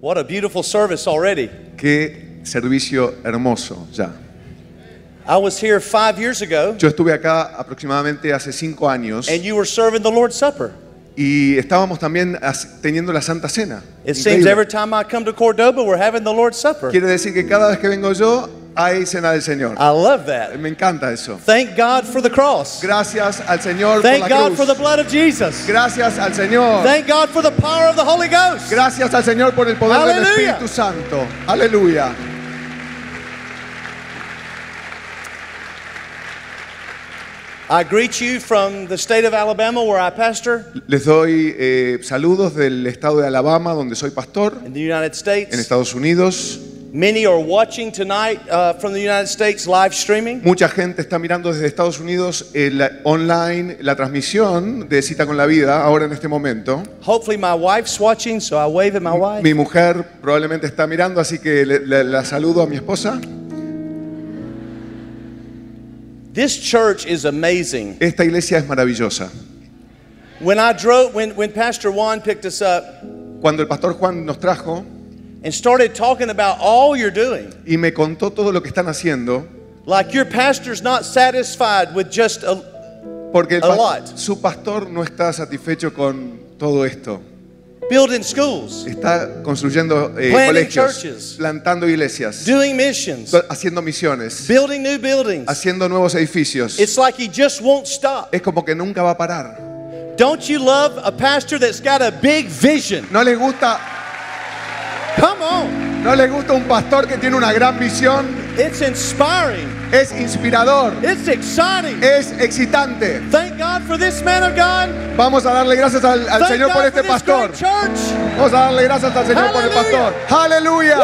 What a beautiful service already. Qué servicio hermoso ya. I was here five years ago, Yo estuve acá aproximadamente hace cinco años and you were serving the Lord's Supper. y estábamos también as- teniendo la Santa Cena. It seems Increíble. every time I come to Cordoba, we're having the Lord's Supper. Quiere decir que cada vez que vengo yo hay cena del Señor. I love that. Me encanta eso. Thank God for the cross. Gracias al Señor Thank por la God cruz. for the blood of Jesus. Gracias al Señor. Thank God for the power of the Holy Ghost. Gracias al Señor por el poder del Aleluya. Espíritu Santo. Aleluya. I greet you from the state of Alabama where I pastor Les doy eh, saludos del estado de Alabama, donde soy pastor, in the United en States. Estados Unidos. Many are watching tonight uh, from the United States live streaming. Mucha gente está mirando desde Estados Unidos el online la transmisión de Cita con la Vida, ahora en este momento. Hopefully, my wife's watching, so I wave at my wife. Mi mujer probablemente está mirando, así que le- le- la saludo a mi esposa. This church is amazing. Esta iglesia es maravillosa. When I drove, when, when Pastor Juan picked us up Cuando el pastor Juan nos trajo and started talking about all you're doing, y me contó todo lo que están haciendo, like your pastor's not satisfied with just a, porque el A lot. su pastor no está satisfecho con todo esto. building schools, Está construyendo eh, Planting colegios, churches. plantando iglesias, doing missions, haciendo misiones, building new buildings. haciendo nuevos edificios. It's like he just won't stop. Es como que nunca va a parar. Don't you love a pastor that's got a big vision? No le gusta, Come on. no le gusta un pastor que tiene una gran visión. It's inspiring. Es inspirador, It's exciting. es excitante. Thank God for this man of God. Vamos a darle gracias al, al Señor por God este for this pastor. Vamos a darle gracias al Señor por el pastor. Aleluya.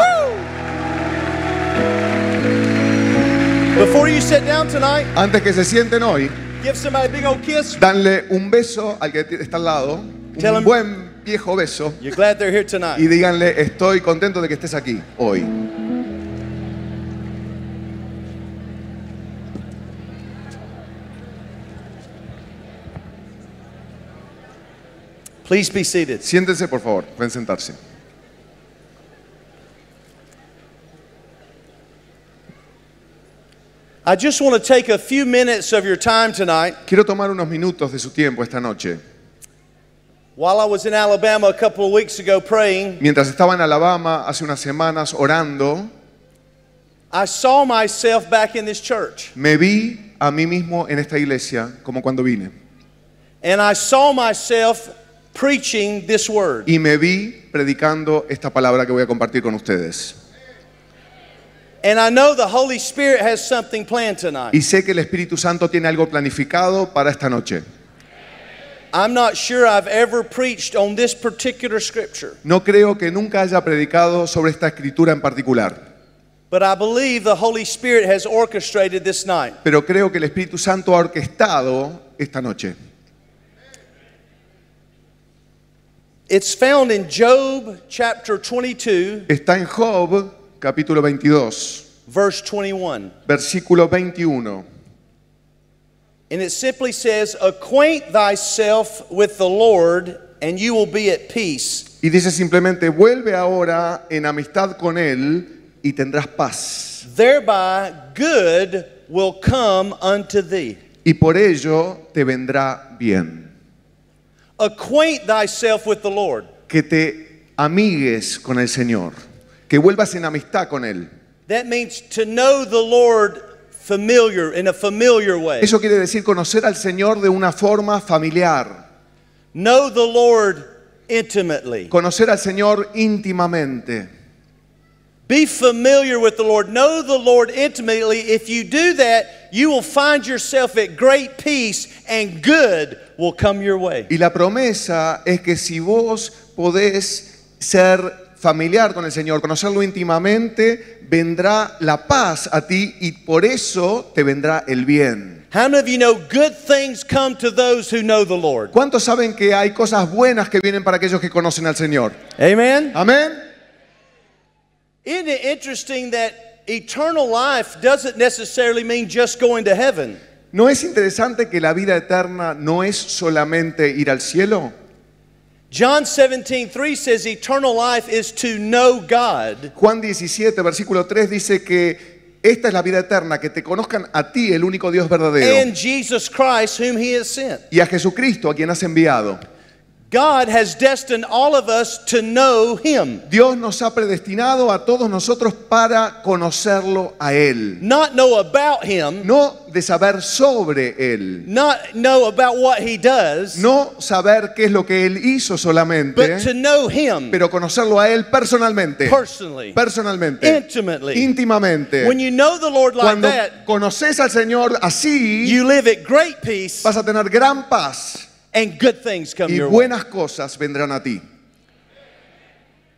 Before you sit down tonight, Antes que se sienten hoy, give somebody a big old kiss. danle un beso al que está al lado, Tell un him- buen viejo beso, You're glad they're here y díganle, estoy contento de que estés aquí hoy. Please be seated. Siéntense, por favor, pueden sentarse. I just want to take a few minutes of your time tonight. Quiero tomar unos minutos de su tiempo esta noche. While I was in Alabama a couple of weeks ago praying, Mientras estaba en Alabama hace unas semanas orando, I saw myself back in this church. me vi a mí mismo en esta iglesia como cuando vine. And I saw myself preaching this word. Y me vi predicando esta palabra que voy a compartir con ustedes. And I know the Holy Spirit has something planned tonight. Y sé que el Espíritu Santo tiene algo planificado para esta noche. I'm not sure I've ever preached on this particular scripture, No creo que nunca haya predicado sobre esta escritura en particular, but I believe the Holy Spirit has orchestrated this night. pero creo que el Espíritu Santo ha orquestado esta noche. It's found in Job chapter 22, Está en Job capítulo 22, verse 21. versículo 21. And it simply says, Acquaint thyself with the Lord, and you will be at peace. Y dice simplemente, vuelve ahora en amistad con Él y tendrás paz. Thereby good will come unto thee. Y por ello te vendrá bien. Acquaint thyself with the Lord. Que te amigues con el Señor, que vuelvas en amistad con Él. That means to know the Lord familiar, in a familiar way. Eso quiere decir conocer al Señor de una forma familiar, Know the Lord intimately. conocer al Señor íntimamente. Be familiar with the Lord. Know the Lord intimately. If you do that, you will find yourself at great peace and good will come your way. Y la promesa es que si vos podés ser familiar con el Señor, conocerlo íntimamente, vendrá la paz a ti y por eso te vendrá el bien. How many of you know good things come to those who know the Lord? ¿Cuántos saben que hay cosas buenas que vienen para aquellos que conocen al Señor? Amen. Amén. Isn't it interesting that eternal life doesn't necessarily mean just going to heaven? ¿No es interesante que la vida eterna no es solamente ir al cielo? John 17, 3 says eternal life is to know God Juan 17, versículo 3 dice que esta es la vida eterna, que te conozcan a ti, el único Dios verdadero, and Jesus Christ, whom He has sent. y a Jesucristo, a quien has enviado. God has destined all of us to know Him. Dios nos ha predestinado a todos nosotros para conocerlo a Él. Not know about Him, No de saber sobre Él. not know about what He does, No saber qué es lo que Él hizo solamente, but to know Him pero conocerlo a Él personalmente. personally, Personalmente. intimately. Íntimamente. When you know the Lord like Cuando that, conoces al Señor así, you live at great peace vas a tener gran paz and good things come y your way. cosas vendrán a ti.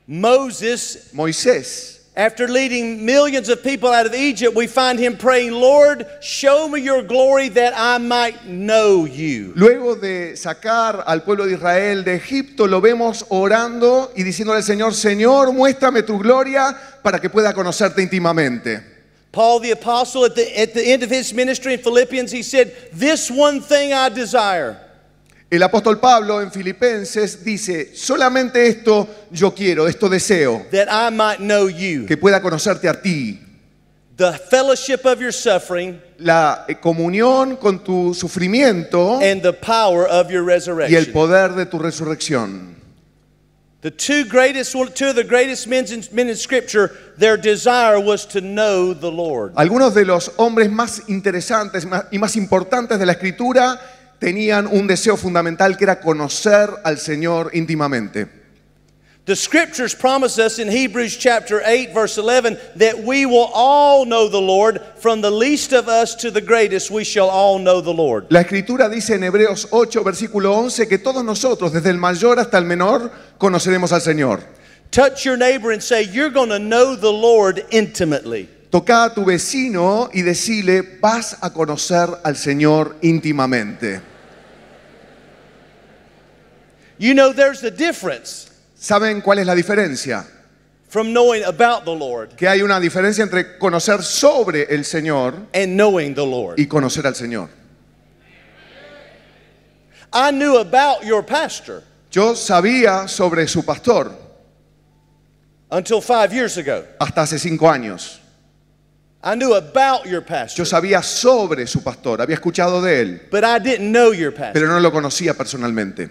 Moses, Moisés, after leading millions of people out of Egypt, we find him praying, Lord, show me your glory that I might know you. luego de sacar al pueblo de Israel de Egipto, lo vemos orando y diciéndole al Señor, Señor, muéstrame tu gloria para que pueda conocerte íntimamente. Paul the apostle at the, at the end of his ministry in Philippians, he said, This one thing I desire. El apóstol Pablo en Filipenses dice, solamente esto yo quiero, esto deseo, that I might know you, que pueda conocerte a ti, the fellowship of your suffering la eh, comunión con tu sufrimiento and the power of your y el resurrection. poder de tu resurrección. The two greatest, two of the greatest men in, men in Scripture, their desire was to know the Lord. Algunos de los hombres más interesantes más- y más importantes de la escritura tenían un deseo fundamental que era conocer al Señor íntimamente. The Scriptures promise us in Hebrews chapter 8, verse 11, that we will all know the Lord, from the least of us to the greatest, we shall all know the Lord. La escritura dice en Hebreos 8, versículo 11, que todos nosotros, desde el mayor hasta el menor, conoceremos al Señor. Touch your neighbor and say, You're going to know the Lord intimately. Toca a tu vecino y decile, vas a conocer al Señor íntimamente. You know, there's a difference ¿Saben cuál es la diferencia? from knowing about the Lord Que hay una diferencia entre conocer sobre el Señor and knowing the Lord. y conocer al Señor. I knew about your pastor Yo sabía sobre su pastor until five years ago. hasta hace cinco años. I knew about your pastor, Yo sabía sobre su pastor, había escuchado de él, but I didn't know your pastor pero no lo conocía personalmente.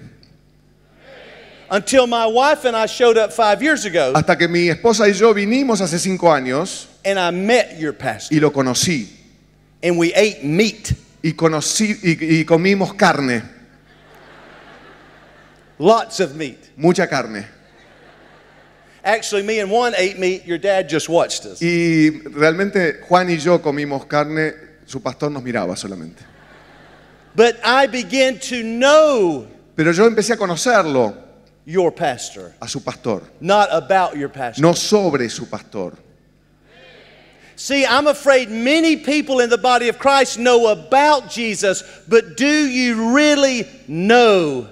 Until my wife and I showed up five years ago Hasta que mi esposa y yo vinimos hace cinco años and I met your pastor y lo conocí. and we ate meat. Y, conocí, y, y comimos carne, Lots of meat. mucha carne. Actually, me and one ate meat. Your dad just watched us. Y realmente Juan y yo comimos carne, su pastor nos miraba solamente. But I began to know Pero yo empecé a conocerlo, your pastor, a su pastor, not about your pastor. no sobre su pastor. See, I'm afraid many people in the body of Christ know about Jesus, but do you really know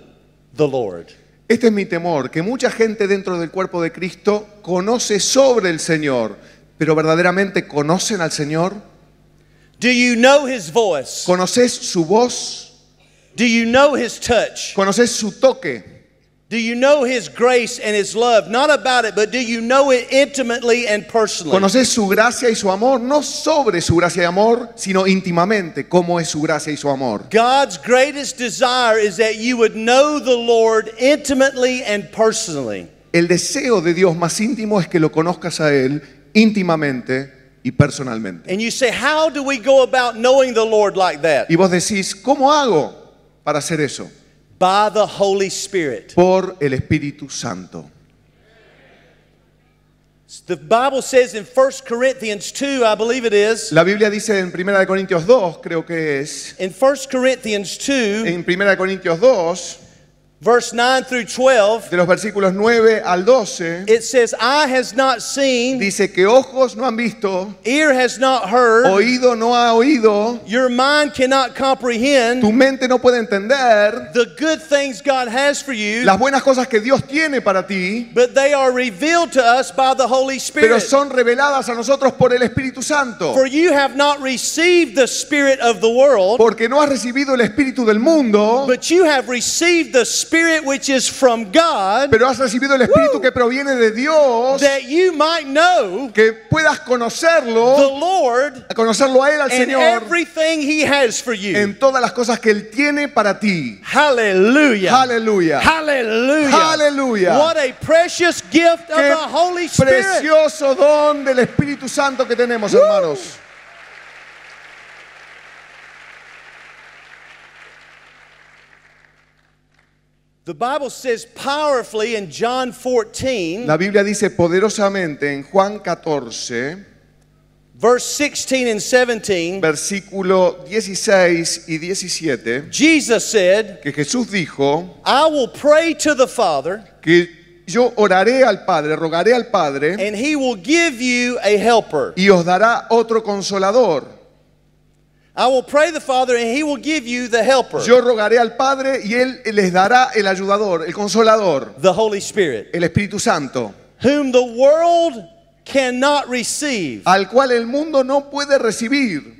the Lord? Este es mi temor, que mucha gente dentro del cuerpo de Cristo conoce sobre el Señor, pero verdaderamente conocen al Señor. Do you know his voice? ¿Conoces su voz? Do you know his touch? ¿Conoces su toque? Do you know his grace and his love? Not about it, but do you know it intimately and personally? ¿Conoces su gracia y su amor? No sobre su gracia y amor, sino íntimamente cómo es su gracia y su amor. God's greatest desire is that you would know the Lord intimately and personally. El deseo de Dios más íntimo es que lo conozcas a Él íntimamente y personalmente. And you say, How do we go about knowing the Lord like that? Y vos decís, ¿cómo hago para hacer eso? By the Holy Spirit. Por el Espíritu Santo. The Bible says in 1 Corinthians 2, I believe it is, La Biblia dice en 1 de Corintios 2, creo que es, in 1 Corinthians 2, en 1 de Corintios 2, verse 9 through 12, de los versículos 9 al 12, it says, Eye has not seen, dice que ojos no han visto, ear has not heard, oído no ha oído, your mind cannot comprehend tu mente no puede entender the good things God has for you, las buenas cosas que Dios tiene para ti, but they are revealed to us by the Holy pero Spirit. son reveladas a nosotros por el Espíritu Santo. For you have not received the Spirit of the world, Porque no has recibido el Espíritu del mundo, but you have received the Spirit which is from God, pero has recibido el Espíritu que proviene de Dios, that you might know que puedas the conocerlo, Lord conocerlo a Él, al and Señor, everything He has for you. en todas las cosas que Él tiene para ti. Hallelujah. Aleluya. Hallelujah. Hallelujah. What a precious gift of Qué the Holy Spirit. precioso don del Espíritu Santo que tenemos, hermanos. The Bible says powerfully in John 14, La Biblia dice poderosamente en Juan 14, verse 16 and 17, versículo 16 y 17, Jesus said, que Jesús dijo I will pray to the Father, que yo oraré al Padre, rogaré al Padre and He will give you a helper. y os dará otro consolador. I will pray the Father, and He will give you the helper, Yo rogaré al Padre y Él les dará el ayudador, el consolador, the Holy Spirit, el Espíritu Santo, whom the world cannot receive. al cual el mundo no puede recibir.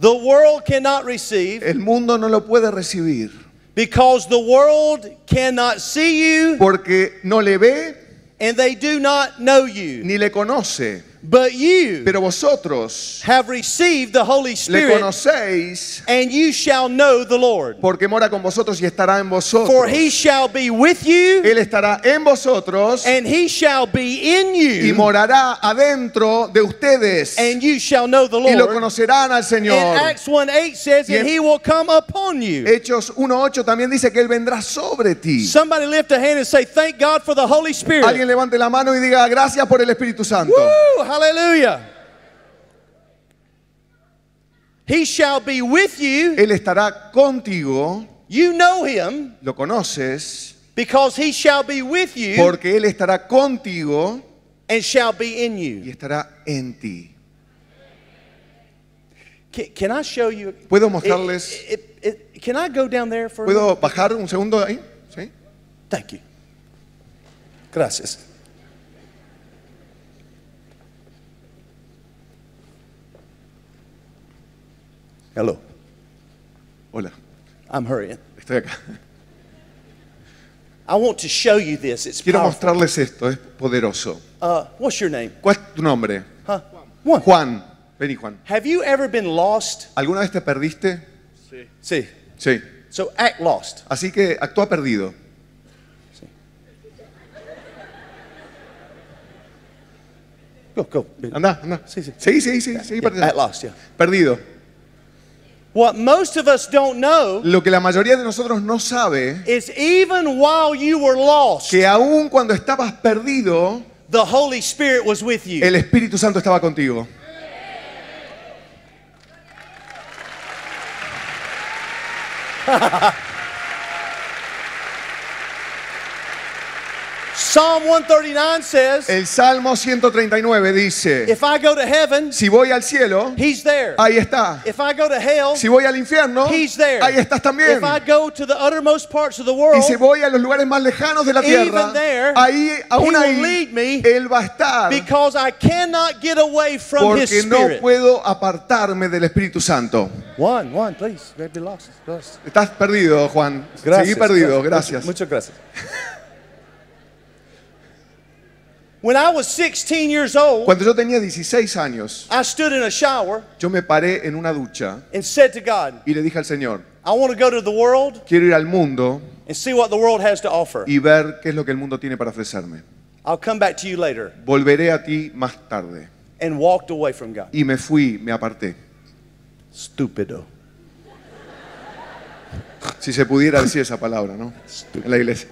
The world cannot receive El mundo no lo puede recibir because the world cannot see you porque no le ve and they do not know you. ni le conoce. But you Pero vosotros have received the Holy le Spirit, conocéis and you shall know the Lord. porque mora con vosotros y estará en For vosotros. he shall be with you, Él estará en vosotros and he shall be in y you, morará adentro de ustedes and you shall know the y lo Lord. conocerán al And Señor. Acts 1 8 says, Y and he will come upon you. Hechos 1.8 también dice que Él vendrá sobre ti. Somebody lift a hand and say, Thank God for the Holy Spirit. Alguien levante la mano y diga gracias por el Espíritu Santo. Woo, hallelujah. He shall be with you. Él estará contigo, You know him lo conoces, because he shall be with you porque Él estará contigo and shall be in y you. estará en ti. Can, can I show you? ¿Puedo mostrarles? It- it- it- can I go down there for ¿Puedo bajar un segundo ahí? ¿Sí? Thank you. Gracias. Hello. Hola, I'm hurrying. estoy acá. I want to show you this. It's Quiero powerful. mostrarles esto, es poderoso. Uh, what's your name? ¿Cuál es tu nombre? Huh? Juan. Juan. Vení, Juan. Have you ever been lost? ¿Alguna vez te perdiste? See. Sí. So act lost. Así que actúa perdido. Go, go. Anda, anda. Sí, sí. Sí, sí, sí, sí, perdido. Act lost, yeah. Perdido. What most of us don't know Lo que la mayoría de nosotros no sabe, is even while you were lost, que aún cuando estabas perdido, the Holy Spirit was with you. el Espíritu Santo estaba contigo. Psalm 139 says, El Salmo 139 dice, If I go to heaven, si voy al cielo, He's there. ahí está. If I go to hell, Si voy al infierno, He's there. ahí estás también. If I go to the uttermost parts of the Y world, si voy a los lugares más lejanos de la Even tierra, there, ahí, aún He will ahí, lead me Él va a estar. because I cannot get away from His Porque no Spirit. puedo apartarme del Espíritu Santo. One, one, please. Lost. lost. Estás perdido, Juan. Seguí perdido, gracias. Muchas gracias. When I was 16 years old, Cuando yo tenía 16 años, I stood in a shower yo me paré en una ducha and said to God, y le dije al Señor, I want to go to the world quiero ir al mundo and see what the world has to offer. y ver qué es lo que el mundo tiene para ofrecerme. I'll come back to you later. Volveré a ti más tarde. And walked away from God. Y me fui, me aparté. Stupido. Si se pudiera decir esa palabra, ¿no? En la iglesia.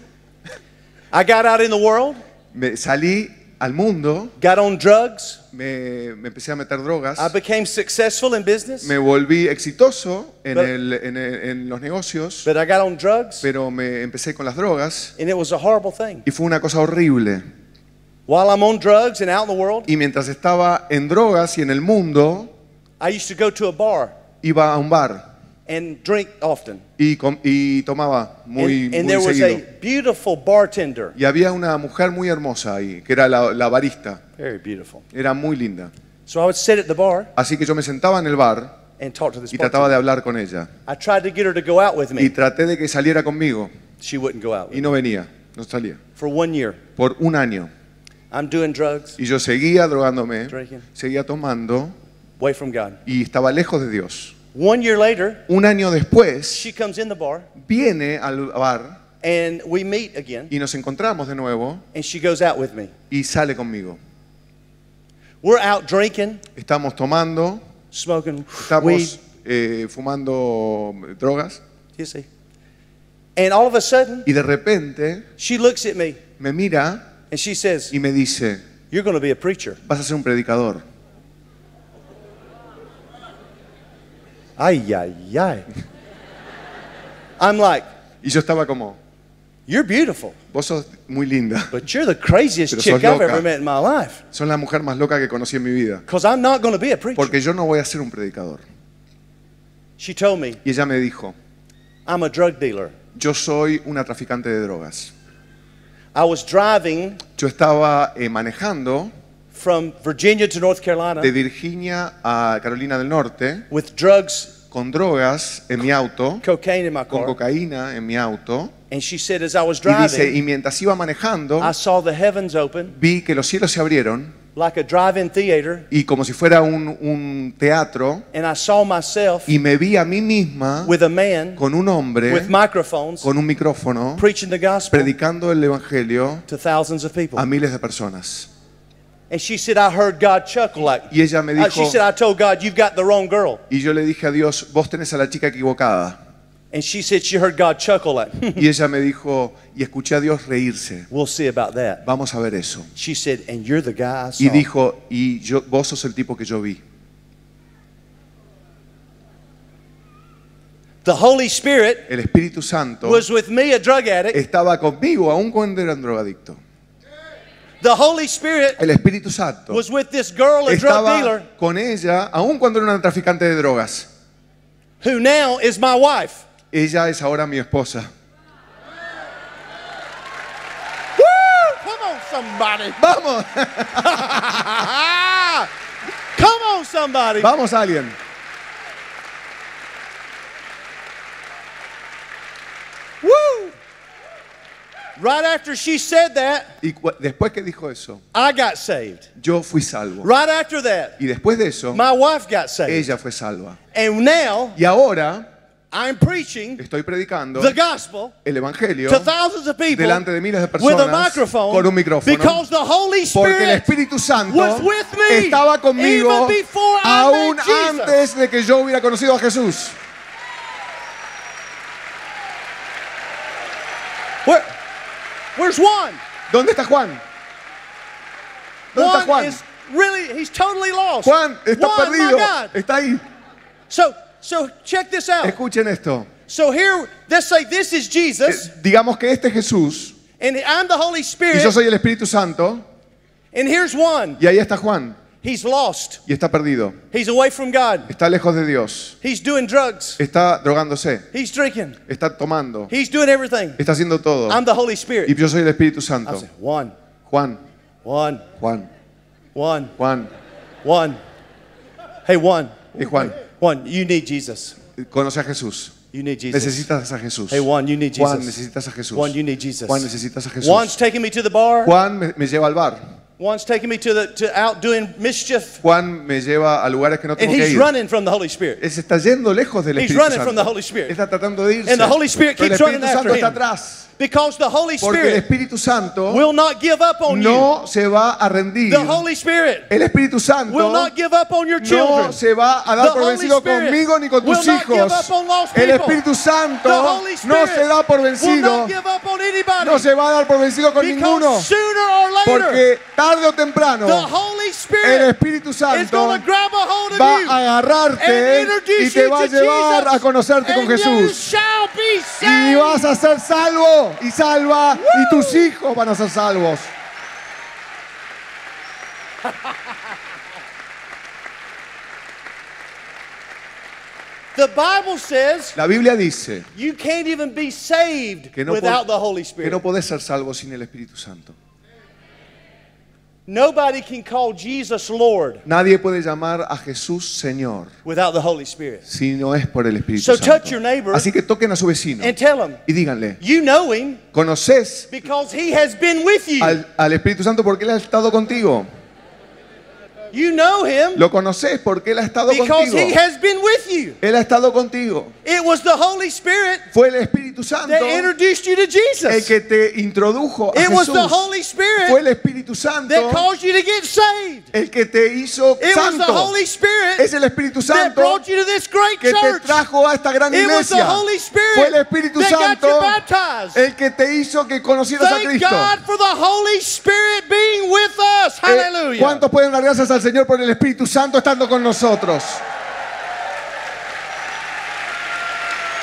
I got out in the world, Me salí al mundo, got on drugs. me, me empecé a meter drogas, I became successful in business, me volví exitoso en, But- el- en el- en los negocios, but I got on drugs, pero me empecé con las drogas and it was a horrible thing. y fue una cosa horrible. While I'm on drugs and out in the world, Y mientras estaba en drogas y en el mundo, I used to go to a bar iba a un bar and drink often. y, com- y tomaba muy, and, and muy there was seguido. a beautiful bartender. Y había una mujer muy hermosa ahí, que era la, la barista. Very beautiful. Era muy linda. So I would sit at the bar Así que yo me sentaba en el bar and talk to this y trataba de hablar con ella. I tried to get her to go out with Y me. traté de que saliera conmigo She wouldn't go out with y no venía, no salía. For one year, Por un año. I'm doing drugs, Y yo seguía drogándome, Drinking. seguía tomando away from God. y estaba lejos de Dios. One year later, Un año después she comes in the bar viene al bar and we meet again y nos encontramos de nuevo and she goes out with me. y sale conmigo. We're out drinking, Estamos tomando, smoking estamos eh, fumando drogas you see. And all of a sudden, y de repente she looks at me me mira and she says, y me dice, You're going to be a preacher. vas a ser un predicador. Ay, ay, ay. I'm like, Y yo estaba como, You're beautiful, vos sos muy linda, but you're the craziest chick I've ever met in my life. sos la mujer más loca que conocí en mi vida. Because I'm not going to be a preacher. Porque yo no voy a ser un predicador. She told me, Y ella me dijo, I'm a drug dealer. yo soy una traficante de drogas. I was driving Yo estaba eh, manejando from Virginia to North Carolina de Virginia a Carolina del Norte with drugs, con drogas en mi auto, cocaine in my con car. cocaína en mi auto. And she said, as I was Y dice, driving, y mientras iba manejando, I saw the heavens open vi que los cielos se abrieron like a drive-in theater, y como si fuera un, un teatro, and I saw myself y me vi a mí misma with a man con un hombre, with microphones con un micrófono, preaching the gospel predicando el Evangelio to thousands of people. a miles de personas. And she said, I heard God chuckle like, Y ella me Uh, she dijo, said, I told God, you've got the wrong girl. y yo le dije a Dios, vos tenés a la chica equivocada. And she said she heard God chuckle like, Y ella me dijo, y escuché a Dios reírse. we'll see about that. Vamos a ver eso. She said, and you're the guy I saw. Y dijo, y yo, vos sos el tipo que yo vi. The Holy Spirit El Espíritu Santo was with me, a drug addict. estaba conmigo, aun cuando era un drogadicto. The Holy Spirit El Espíritu Santo was with this girl, a drug dealer, estaba con ella, aun cuando era una traficante de drogas. who now is my wife. Ella es ahora mi esposa. Woo! Come on, somebody. Vamos, Come on, somebody. vamos alguien. Woo! Right after she said that, Y después que dijo eso, I got saved. yo fui salvo. Right after that, Y después de eso, my wife got saved. ella fue salva. And now Y ahora I'm preaching estoy predicando the gospel el Evangelio to thousands of people delante de miles de with a personas microphone con un micrófono. because the Holy Porque el Spirit Espíritu Santo was with me estaba conmigo even before I aún antes de que yo hubiera conocido a Jesús. Where's Juan? ¿Dónde está Juan? ¿Dónde está Juan? is really, he's totally lost. Juan está Juan, my perdido. God. Está ahí. So, so check this out. Escuchen esto. So here, let's say this is Eh, Jesus, digamos que este es Jesús and I'm the Holy y Spirit, yo soy el Espíritu Santo and here's Juan. y ahí está Juan He's lost. y está perdido. He's away from God. Está lejos de Dios. He's doing drugs. Está drogándose. He's drinking. Está tomando. He's doing everything. Está haciendo todo. I'm the Holy Y Spirit. yo soy el Espíritu Santo. say, Juan, Juan, Juan, Juan, Juan, Juan. Juan. Hey, Juan. Y Juan, Juan, you need Jesus. conoce a Jesús. You need Jesus. Necesitas a Jesús. Hey, Juan, you need Juan, Jesus. necesitas a Jesús. Juan, you need Jesus. Juan, necesitas a Jesús. Juan's taking me to the bar. Juan me, me lleva al bar. Juan's taking me to the to out doing mischief, Juan me lleva a lugares que no and tengo que he's ir. running from the Holy Spirit. Se está yendo lejos del He's Espíritu running from the Holy Spirit. Está tratando de irse. And the Holy Spirit keeps running Santo after him. Because the Holy Porque el Spirit Espíritu Santo will not give up on you. no se va a rendir. The Holy Spirit El Espíritu Santo will not give up on your no children. se va a dar The por Holy vencido Spirit conmigo ni con tus not give hijos. up on lost El people. Espíritu Santo The Holy no Spirit se da por will vencido. not give up on anybody. No se va a dar por vencido con ninguno. because sooner or later, Porque tarde o temprano the Holy el Spirit Espíritu is Santo going to grab a hold of va you a agarrarte introduce y te you va a to llevar Jesus, a conocerte con and you Jesús. shall be Y saved. vas a ser salvo y salva y tus hijos van a ser salvos. The Bible says La Biblia dice you can't even be saved que no, without the Holy que Spirit. no podés ser salvo sin el Espíritu Santo. Nobody can call Jesus Lord Nadie puede llamar a Jesús Señor without the Holy Spirit. si no es por el Espíritu So touch Santo. your neighbor Así que toquen a su vecino And tell him, y díganle, you know him ¿conoces because he has been with you. al, al Espíritu Santo porque Él ha estado contigo? You know him ¿Lo conoces porque Él ha estado because contigo? he has been with you. Él ha estado contigo. It was the Holy Spirit Fue el Espíritu Santo that introduced you to el Jesus. que te introdujo a It was the Jesús. Holy Fue el Spirit Espíritu Santo that caused you to get saved. el que te hizo It was the santo. Holy Es Spirit el Espíritu that Santo brought you to this great que te church. trajo a esta gran It was the iglesia. Holy Fue el Spirit Espíritu that got Santo you baptized. el que te hizo que conocieras a Thank Cristo. God for the Holy Spirit being with us. Eh, Hallelujah. ¿Cuántos pueden dar gracias al Señor por el Espíritu Santo estando con nosotros?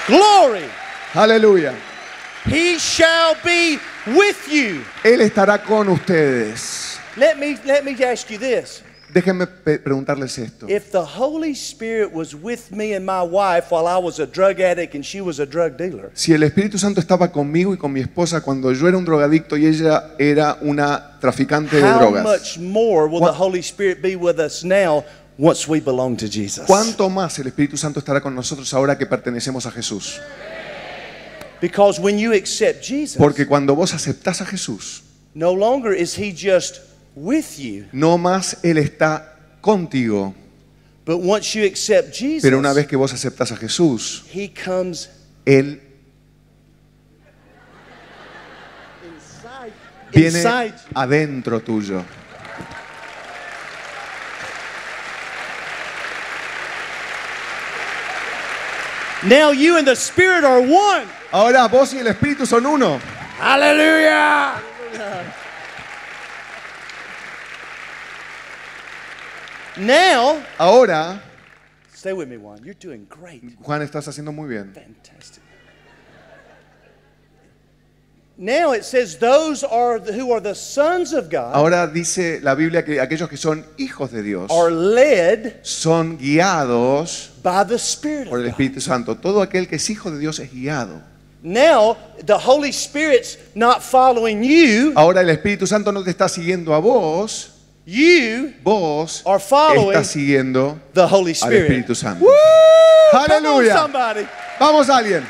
Glory. Aleluya. He shall be with you. Él estará con ustedes. Let me let me ask you this. Déjenme preguntarles esto. If the Holy Spirit was with me and my wife while I was a drug addict and she was a drug dealer, Si el Espíritu Santo estaba conmigo y con mi esposa cuando yo era un drogadicto y ella era una traficante de how drogas, much more will the Holy Spirit be with us now once we belong to Jesus? ¿cuánto más el Espíritu Santo estará con nosotros ahora que pertenecemos a Jesús? Because when you accept Jesus, Porque cuando vos aceptás a Jesús, no longer is he just with you, no más Él está contigo, but once you accept Jesus, pero una vez que vos aceptás a Jesús, he comes Él inside, viene inside adentro tuyo. Now you and the Spirit are one. Ahora vos y el Espíritu son uno. Hallelujah. Now, Ahora, stay with me, Juan. You're doing great. Juan, estás haciendo muy bien. Fantastic. Now it says those are the, who are the sons of God Ahora dice la Biblia que aquellos que son hijos de Dios are led son guiados by the Spirit por el. Espíritu Santo. Todo aquel que es hijo de Dios es guiado. Now the Holy Spirit's not following you. Ahora el Espíritu Santo no te está siguiendo a vos, You vos are following estás siguiendo the Holy al Spirit. Espíritu Santo. Aleluya. Vamos alguien.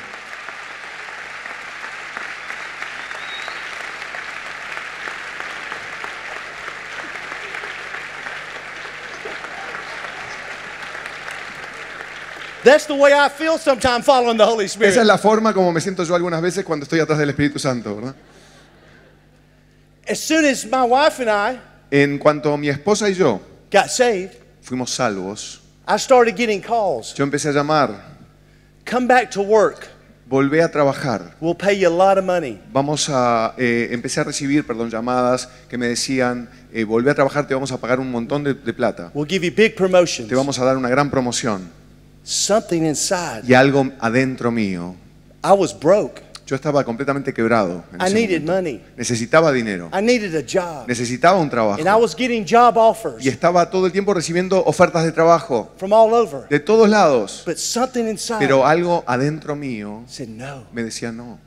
That's the way I feel sometimes following the Holy Spirit. Esa es la forma como me siento yo algunas veces cuando estoy atrás del Espíritu Santo, ¿verdad? As soon as my wife and I En cuanto mi esposa y yo got saved, fuimos salvos, I started getting calls. yo empecé a llamar, Come back to work. volvé a trabajar. We'll pay you a lot of money. Vamos a, eh, empecé a recibir, perdón, llamadas que me decían, eh, volvé a trabajar, te vamos a pagar un montón de, de plata, We'll give you big promotions. te vamos a dar una gran promoción. Something inside. Y algo adentro mío, I was broke. Yo estaba completamente quebrado. en I ese needed momento. money. Necesitaba dinero, I needed a job. necesitaba un trabajo. And I was getting job offers Y estaba todo el tiempo recibiendo ofertas de trabajo from all over. de todos lados. But something inside Pero algo adentro mío said, no. me decía no.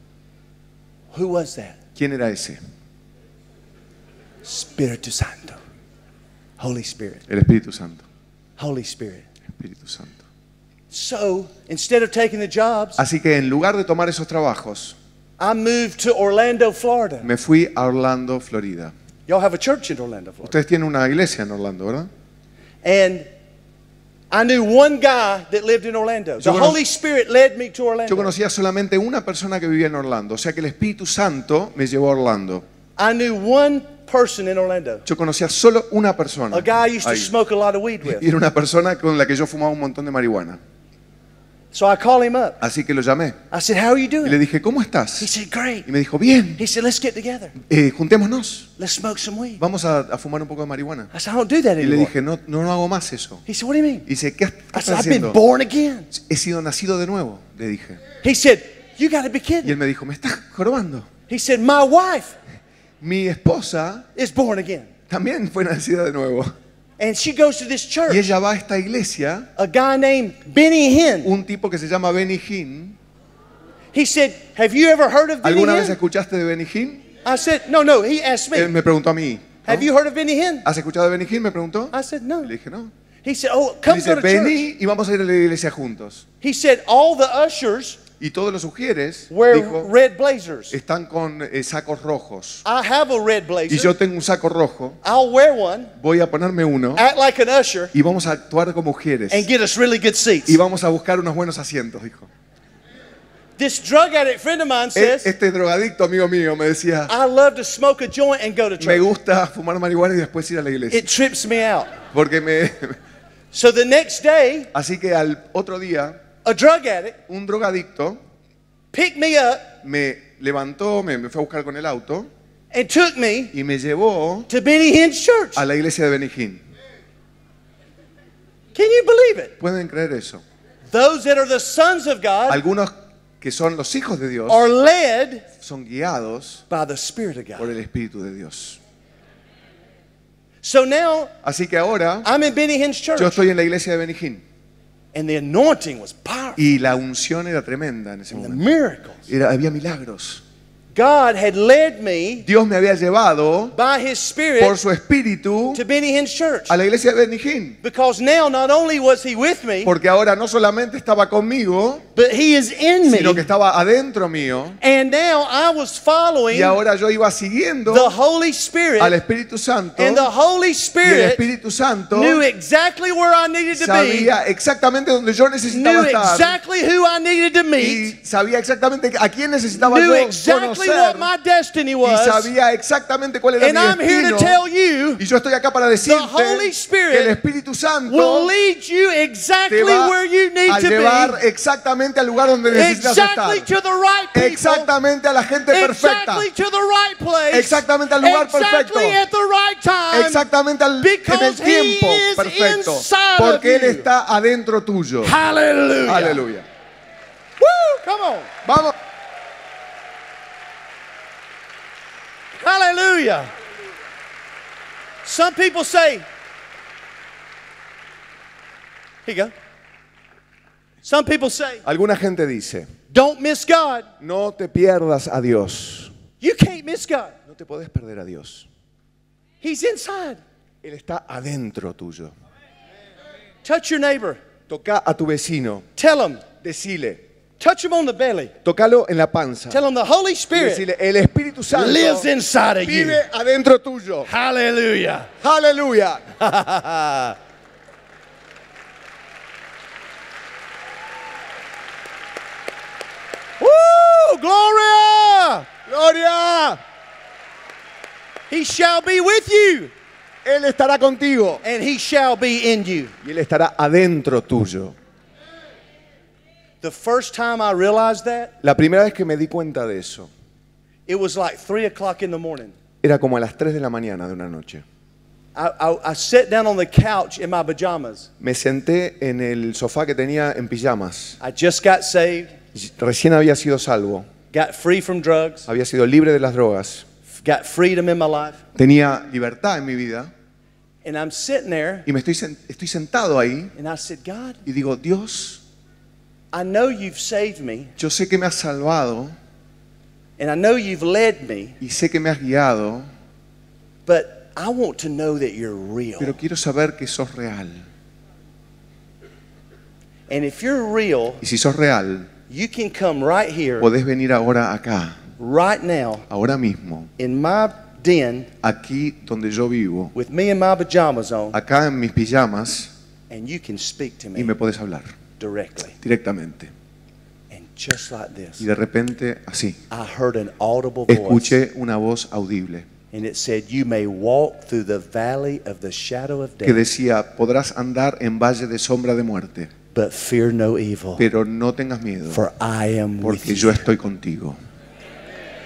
Who was that? ¿Quién era ese? Espíritu Santo. Holy Spirit. El Espíritu Santo. Holy Spirit. Espíritu Santo. So instead of taking the jobs, Así que en lugar de tomar esos trabajos, I moved to Orlando, Florida. me fui a Orlando, Florida. Y'all have a church in Orlando, Florida. Ustedes tienen una iglesia en Orlando, ¿verdad? And I knew one guy that lived in Orlando. The Yo cono- Holy Spirit led me to Yo Orlando. conocía solamente una persona que vivía en Orlando, o sea que el Espíritu Santo me llevó a Orlando. I knew one person in Orlando. Yo conocía solo una persona. A guy I used to ahí. smoke a lot of weed Y with. era una persona con la que yo fumaba un montón de marihuana. So I called him up. Así que lo llamé I said, How are you y le doing? dije, ¿cómo He estás? said, Great. Y me dijo, bien, He said, Let's get together. eh, juntémonos, Let's smoke some weed. vamos a, a fumar un poco de marihuana. I said, I don't do that Y le dije, no, no, no hago más eso. He said, What do you mean? Y dice, ¿qué, qué I estás said, I've been haciendo? born again. He sido nacido de nuevo, le dije. He said, You got to be Y él kidding. me dijo, me estás jorobando. He said, My wife Mi esposa is born again. también fue nacida de nuevo. And she goes to this Y church. ella va a esta iglesia, A guy named Benny Hinn. un tipo que se llama Benny Hinn. He said, Have you ever heard of Benny ¿Alguna vez escuchaste de Benny Hinn? I said, No, no. He asked Él me. preguntó a mí, Have you heard of Benny Hinn? ¿Has escuchado de Benny Hinn? Me preguntó. I said, no. Le dije, no. He said, oh, Me come dice, to church. vení y vamos a ir a la iglesia juntos. He said, all the ushers Y todos los sugieres, wear dijo, red blazers. están con eh, sacos rojos. I have a red Y yo tengo un saco rojo, I'll wear one, voy a ponerme uno act like an usher, y vamos a actuar como mujeres. and get us really good seats. Y vamos a buscar unos buenos asientos, dijo. This drug addict friend of mine E- says, Este drogadicto amigo mío me decía, I love to smoke a joint and go to me church. gusta fumar marihuana y después ir a la iglesia. It trips me out. Porque me... So the next day, Así que al otro día, a drug addict un drogadicto picked me up me levantó, me, me fue a buscar con el auto and took me y me llevó to Benny Hinn's church. a la iglesia de Benigín. Can you believe it? ¿Pueden creer eso? Those that are the sons of God Algunos que son los hijos de Dios are led son guiados by the Spirit of por God. el Espíritu de Dios. So now Así que ahora I'm in Benny Hinn's yo church, estoy en la iglesia de Benigín and the anointing was powerful. y la unción era tremenda en ese And the momento. miracles. Era- había milagros. God had led me Dios me había llevado by His Spirit por su espíritu to Benny Hinn's church. a la iglesia de Benigín. Because now not only was He with me, Porque ahora no solamente estaba conmigo, but He is in sino que me. estaba adentro mío. And now I was following Y ahora yo iba siguiendo the Holy Spirit, al Espíritu Santo. and the Holy Y el Spirit Espíritu Santo knew exactly where I needed to be, sabía exactamente donde yo necesitaba knew estar. exactly who I needed to meet, Y sabía exactamente a quién necesitaba knew yo exactly conocer. what my destiny Y sabía exactamente cuál era And mi I'm here to destino. tell you, Y yo estoy acá para decirte que el Espíritu Santo te exactly va where you need a to llevar exactamente al lugar donde necesitas exactly estar. to the right people, Exactamente a la gente perfecta. exactly to the right place, Exactamente al lugar perfecto. exactly at the right time, Exactamente al, en el tiempo perfecto. Porque Él está adentro tuyo. Aleluya. Woo, come on. Vamos. Hallelujah. Some people say, here you go. Some people say, Alguna gente dice, don't miss God. no te pierdas a Dios. You can't miss God. No te podés perder a Dios. He's inside. Él está adentro tuyo. Touch your neighbor. Toca a tu vecino. Tell him. Decile. Touch him on the belly. Tócalo en la panza. Tell him the Holy Spirit decile, el Espíritu Santo lives inside of you. vive adentro tuyo. Hallelujah. Aleluya. Woo! Gloria! Gloria. He shall be with you, Él estará contigo. and he shall be in you. Y Él estará adentro tuyo. The first time I realized that, La primera vez que me di cuenta de eso, it was like three o'clock in the morning. era como a las 3 de la mañana de una noche. I, I, I sat down on the couch in my pajamas. Me senté en el sofá que tenía en pijamas. I just got saved, Recién había sido salvo. got free from drugs, Había sido libre de las drogas. got freedom in my life, Tenía libertad en mi vida. and I'm sitting there, Y me estoy, sen- estoy sentado ahí and I said, God, y digo, Dios, I know you've saved me, yo sé que me has salvado and I know you've led me, y sé que me has guiado, but I want to know that you're real. pero quiero saber que sos real. And if you're real, Y si sos real, you can come right here, podés venir ahora acá, right now, ahora mismo, in my den, aquí donde yo vivo, with me in my pajamas on, acá en mis pijamas, and you can speak to y me me podés hablar directly. directamente. And just like this, Y de repente, así, I heard an audible voice. escuché una voz audible And it said, You may walk through the valley of the shadow of que decía, podrás andar en valle de sombra de muerte, but fear no evil, pero no tengas miedo, for I am with porque you. yo estoy contigo.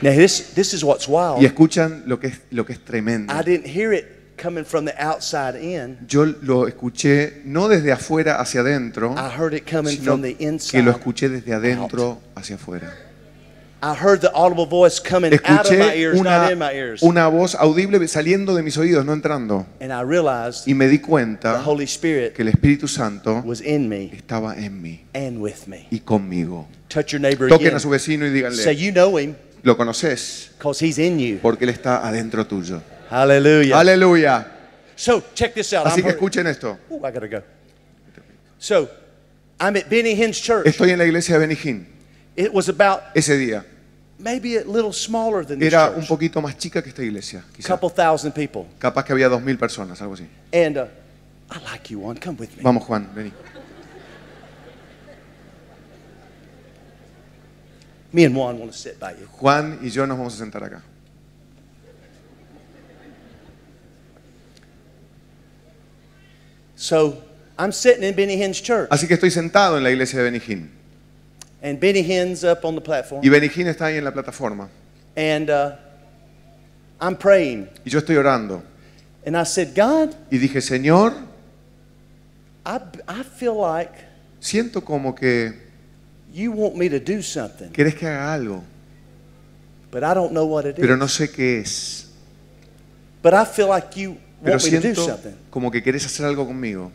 Now, this, this is what's Y wild. escuchan lo que es, lo que es tremendo. I didn't hear it coming from the outside in, Yo lo escuché no desde afuera hacia adentro, I heard it coming sino from the que lo inside. escuché desde adentro hacia afuera. I heard the audible voice coming out of my Escuché ears, una, not in my ears. una voz audible saliendo de mis oídos, no entrando. And I realized Y me di the cuenta Holy Spirit que el Espíritu Santo was in me estaba en mí and with me. y conmigo. Touch your neighbor Toquen again. a su vecino y Say, díganle, You know him lo conoces porque Él está adentro tuyo. Hallelujah. Aleluya. So check this out. Así I'm que escuchen esto. Ooh, I gotta go. So I'm at Benny Hinn's church. Estoy en la iglesia de Benijín. It was about Ese día maybe a little smaller than this era un church. poquito más chica que esta iglesia. Quizá. couple thousand people. Capaz que había dos mil personas, algo así. And uh, I like you, one. Come with me. Vamos, Juan, vení. Me and Juan want to sit by you. Juan y yo nos vamos a sentar acá. So I'm sitting in Benny Hinn's church, Así que estoy sentado en la iglesia de Benijín. and Benny Hinn's up on the platform, Y Benijín está ahí en la plataforma. and uh, I'm praying, Y yo estoy orando. and I said, God, Y dije, Señor, I, I feel like siento como que you want me to do something, querés que haga algo, but I don't know what it pero no sé qué es. But I feel like you Pero want me to do siento something. como que querés hacer algo conmigo.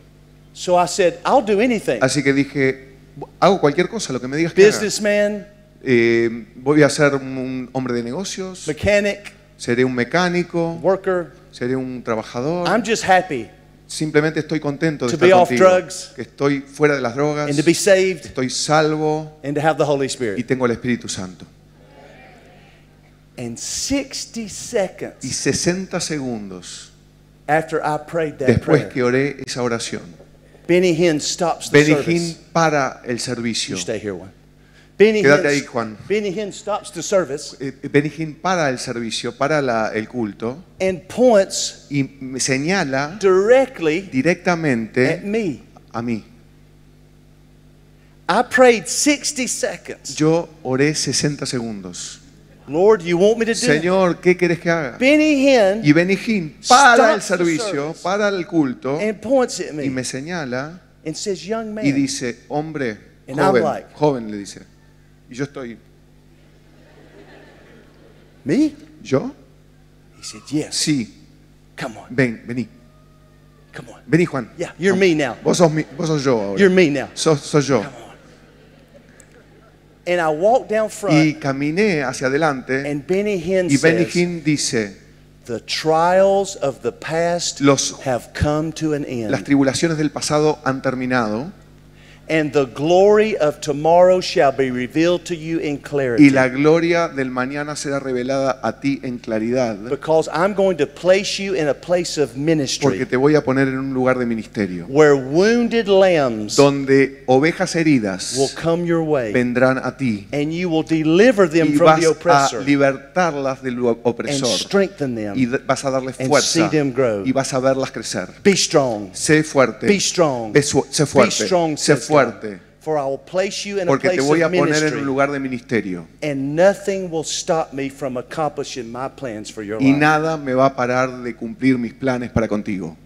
So I said, I'll do anything. Así que dije, hago cualquier cosa, lo que me digas que. Businessman, Eh, voy a ser un hombre de negocios, mechanic, seré un mecánico, worker. seré un trabajador. I'm just happy Simplemente estoy contento de To estar be off contigo, drugs. que estoy fuera de las drogas, and to be saved estoy salvo and to have the Holy y Spirit. tengo el Espíritu Santo. And 60 Y seconds 60 segundos after I prayed that después prayer, que oré esa oración, Benny Hinn stops the Benijín service. para el servicio. You stay here, one. Benny Quédate Hinn, ahí, Juan. Benny Hinn stops the service Eh, Benijín para el servicio, para la- el culto and points y me señala directly at directamente me. a mí. I prayed 60 seconds. Yo oré 60 segundos. Lord, you want me to do Señor, ¿qué quieres que haga? Benny Hinn Y Benijín para el Stops the servicio, service. para el culto and points at y me me señala and says, Young man, y dice, hombre, And I'm joven, like- joven le dice. Y yo estoy, me? ¿yo? He said, Yes. Sí, Come on. ven, vení, Come on. vení Juan. Yeah, you're me now. Vos sos, mi- vos sos yo ahora. You're me now. Sos, sos yo. Come on. And I walked down front, Y caminé hacia adelante and Benny Hinn y says, Benijín dice, The trials of the past Los- have come to an las end, tribulaciones del pasado han terminado and the glory of tomorrow shall be revealed to you in y clarity. la gloria del mañana será revelada a ti en claridad Because I'm going to place you in a place of porque ministry te voy a poner en un lugar de ministerio where wounded lambs donde ovejas heridas will come your way, vendrán a ti and you will deliver them y from vas the a oppressor libertarlas del and opresor strengthen y them. d- vas a darles and fuerza see them grow. y vas a verlas crecer. Be strong. Sé fuerte, Be strong. Sé Be fuerte, strong, sé says fuerte, for I will place you in a porque te place voy a poner en un lugar de ministerio and nothing will stop me from accomplishing my plans for your y life. nada me va a parar de cumplir mis planes para contigo.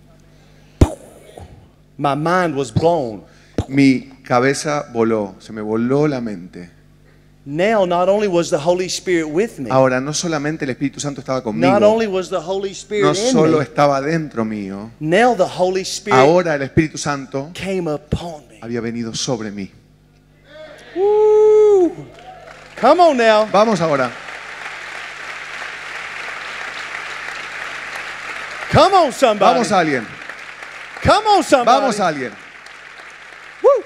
My mind was blown. Mi cabeza voló, se me voló la mente. Now, not only was the Holy Spirit with me, Ahora, no solamente el Espíritu Santo estaba not conmigo, only was the Holy Spirit no in solo me, estaba dentro mío, now the Holy Spirit ahora el Espíritu Santo came upon me. había venido sobre mí. Woo! Come on now. Vamos ahora, Come on, somebody. vamos a alguien, Come on, somebody. vamos a alguien. Woo!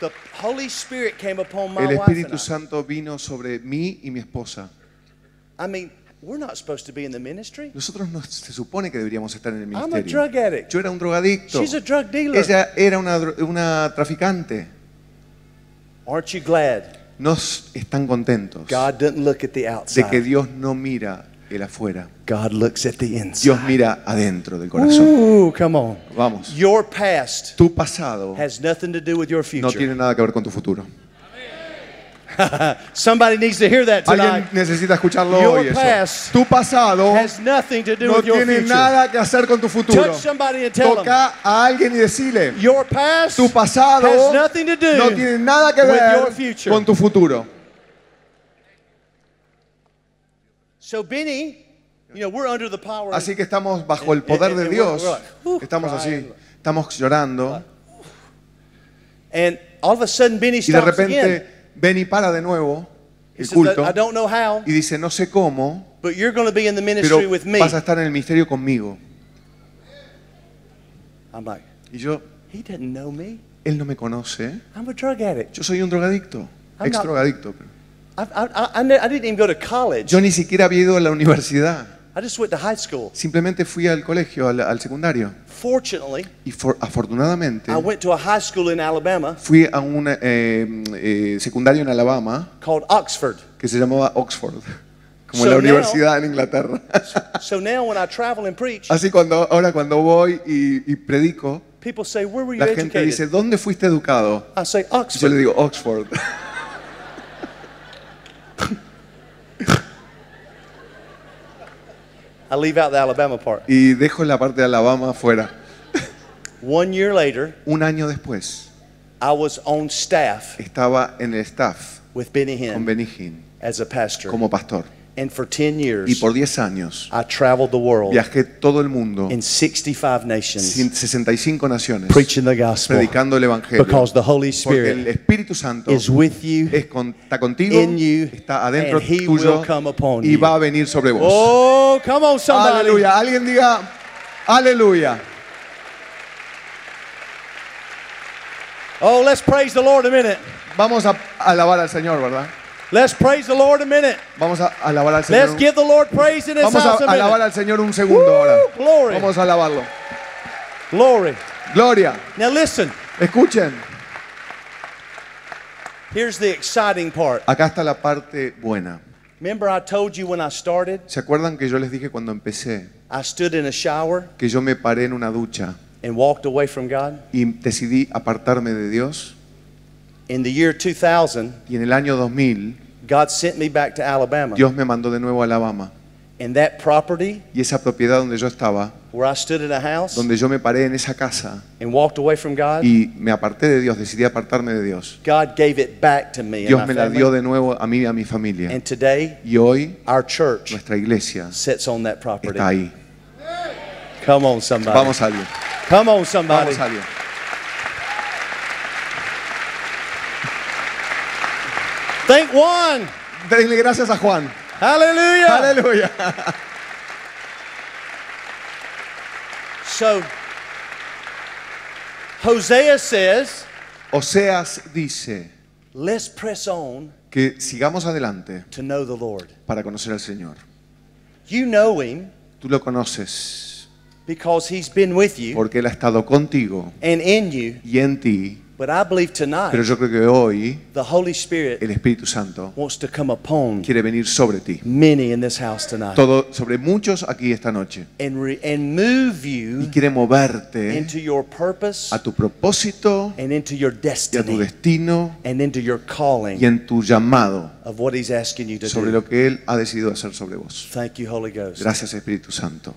The Holy Spirit came upon my El wife and Espíritu I. Santo vino sobre mí y mi esposa. I mean, we're not supposed to be in the ministry. Nosotros no se supone que deberíamos estar en el I'm a ministerio. drug addict. Yo era un drogadicto. She's a drug dealer. Ella era una, dro- una traficante. Aren't you glad No s- están contentos God doesn't look at the de que outside? Dios no mira el afuera. God looks at the Dios inside. mira adentro del corazón. Ooh, come on. Vamos. Your past Tu pasado has nothing to do with your no future. tiene nada que ver con tu futuro. Somebody needs to hear that Alguien tonight. necesita escucharlo Your hoy. eso. past Tu pasado Has nothing to do no with your tiene future. nada que hacer con tu futuro. Touch somebody and tell them Toca a alguien y decirle, your past tu pasado has nothing to do no tiene nada que with ver your future. con tu futuro. So Benny, you know, we're under the power. Así que estamos bajo el poder de Dios. we're like, "Whew, Estamos así, crying." estamos llorando. and all of a sudden Benny Y de repente Benny para de nuevo el culto I don't know how, y dice, no sé cómo, but you're going to be in the ministry pero with me. vas a estar en el ministerio conmigo. I'm like, Y yo, he doesn't know me. él no me conoce. I'm a drug addict. Yo soy un drogadicto, ex drogadicto. I, I, didn't even go to college. Yo ni siquiera había ido a la universidad. I just went to high school. Simplemente fui al colegio, al, al secundario. Fortunately, Y for- afortunadamente I went to a high school in Alabama fui a un eh, eh, secundario en Alabama called Oxford. que se llamaba Oxford, como So la now- universidad en Inglaterra. So now when I travel and preach, Así cuando ahora cuando voy y, y predico, people say, Where were you la gente educated? dice, ¿dónde fuiste educado? I say, yo le digo, Oxford. I leave out the Alabama part. Y dejo la parte de Alabama afuera. One year later, Un año después, I was on staff estaba en el staff with Benny con Hinn Benny Hinn as a pastor. como pastor. And for 10 Y years, por 10 años I traveled the world viajé todo el mundo, in 65 nations 65 naciones, preaching the gospel predicando el Evangelio. because the Holy Porque el Spirit Espíritu Santo is with you. es con- está contigo, in you, está adentro and he tuyo will come upon y you. va a venir sobre vos. Oh, come on, somebody. Aleluya. Alguien diga, aleluya. Oh, let's praise the Lord a minute. Vamos a alabar al Señor, ¿verdad? Let's praise the Lord a minute. Vamos a alabar al Señor. Let's give the Lord praise in this Vamos house a a alabar al Señor un segundo Woo, ahora. glory. Vamos a alabarlo. Glory. Gloria. Now listen, Escuchen. here's the exciting part. Acá está la parte buena. Remember I told you when I started, ¿Se acuerdan que yo les dije cuando empecé I stood in a shower que yo me paré en una ducha and walked away from God? y decidí apartarme de Dios? In the year 2000, Y en el año 2000 God sent me back to Alabama. Dios me mandó de nuevo a Alabama. And that property Y esa propiedad donde yo estaba, where I stood in a house donde yo me paré en esa casa and walked away from God, y me aparté de Dios, decidí apartarme de Dios. God gave it back to me Dios me la dio de nuevo a mí y a mi familia. And today, Y hoy our church nuestra iglesia sits on that property. está ahí. Come on, somebody. Vamos a alguien. Come on, somebody. Vamos a alguien. Thank one. Denle gracias a Juan. Hallelujah. Aleluya. So, Hosea says, Oseas dice let's press on que sigamos adelante to know the Lord. para conocer al Señor. You know him Tú lo conoces because he's been with you porque Él ha estado contigo and in you. y en ti. But I believe tonight Pero yo creo que hoy the Holy Spirit el Espíritu Santo wants to come upon quiere venir sobre ti. many in this house tonight Todo sobre muchos aquí esta noche. and, re- and move Y you quiere moverte into your purpose a tu propósito and into your y a tu destiny destino and into your y calling en tu llamado of what he's asking you to sobre do. lo que Él ha decidido hacer sobre vos. Thank you, Holy Ghost. Gracias Espíritu Santo.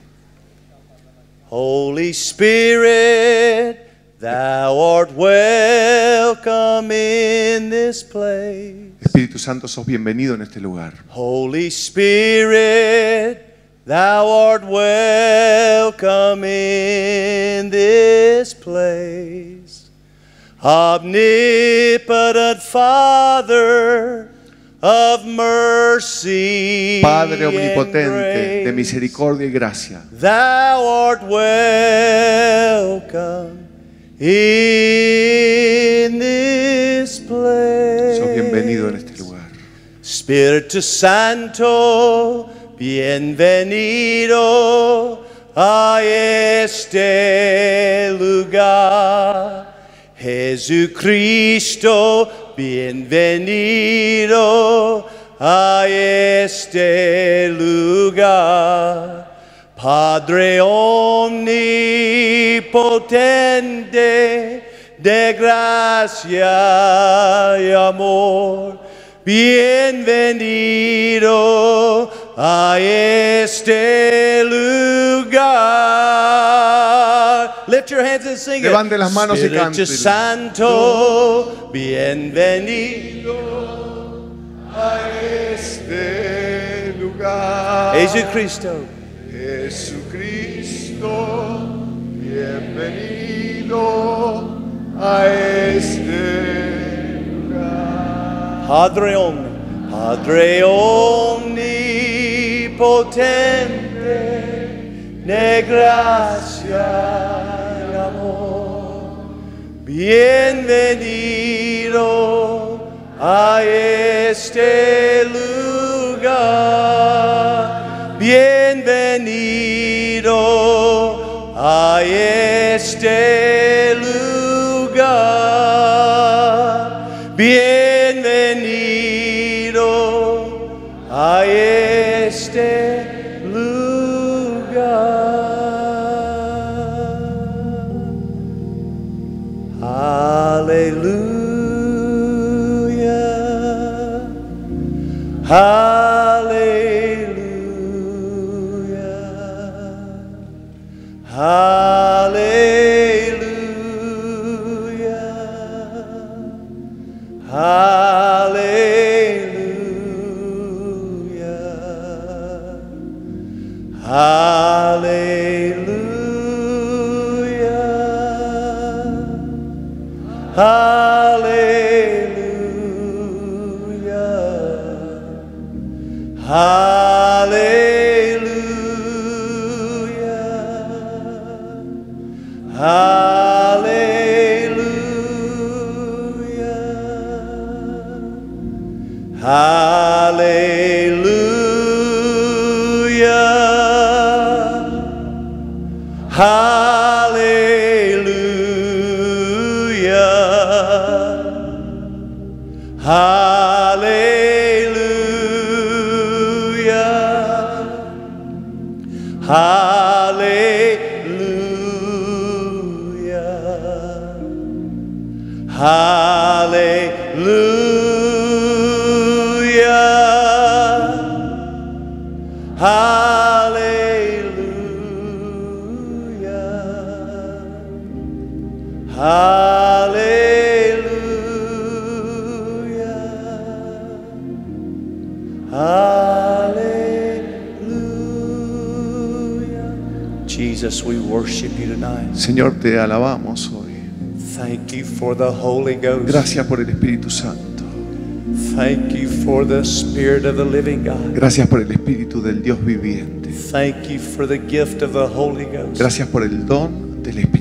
Holy Spirit, thou art welcome in this place. Espíritu Santo, sos bienvenido en este lugar. Holy Spirit, thou art welcome in this place. Omnipotent Father of mercy. Padre and omnipotente de misericordia y gracia. Thou art welcome in this place. Sos bienvenido en este lugar. Espíritu Santo, bienvenido a este lugar. Jesucristo, bienvenido a este lugar. Padre omnipotente de gracia y amor, bienvenido a este lugar. Lift your hands and sing Levante it. las manos y Espíritu cante. Santo, bienvenido A este lugar. Jesucristo. Jesucristo, bienvenido a este lugar. Padre Padre omnipotente, de gracia y amor. Bienvenido a este lugar. Bienvenido a este lugar. Bienvenido a este lugar. Hallelujah. Hallelujah. Ah. Hallelujah. Hallelujah. Jesus, we worship you tonight. Señor, te alabamos hoy. Thank you for the Holy Ghost. Gracias por el Espíritu Santo. Thank you for the Spirit of the living God. Gracias por el Espíritu del Dios viviente. Thank you for the gift of the Holy Ghost. Gracias por el don del Espíritu.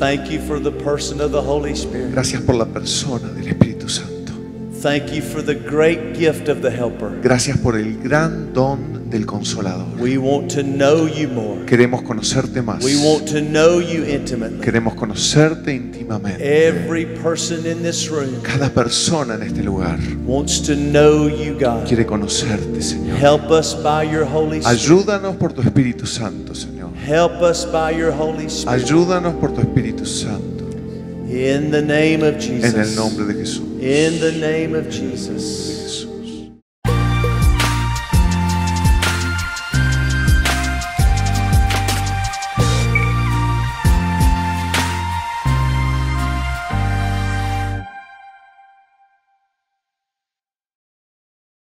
Thank you for the person of the Holy Spirit. Gracias por la persona del Espíritu Santo. Thank you for the great gift of the Helper. Gracias por el gran don del Consolador. We want to know you more. Queremos conocerte más. We want to know you intimately. Queremos conocerte íntimamente. Every person in this room Cada persona en este lugar wants to know you, God. quiere conocerte, Señor. Help us by your Holy Spirit. Ayúdanos por tu Espíritu Santo, Señor. Help us by your Holy Spirit. Ayúdanos por tu Espíritu Santo. In the name of Jesus. En el nombre de Jesús. In the name of Jesus.